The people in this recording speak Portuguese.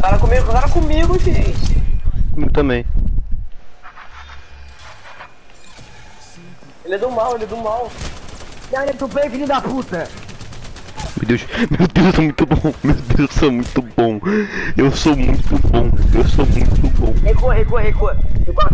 Cara comigo, cara comigo, gente. Eu também. Ele é do mal, ele é do mal. ai ele é do bem filho da puta. Meu Deus, meu Deus, eu sou muito bom. Meu Deus, eu sou muito bom. Eu sou muito bom. Eu sou muito bom. Recua, recua, recua. recua.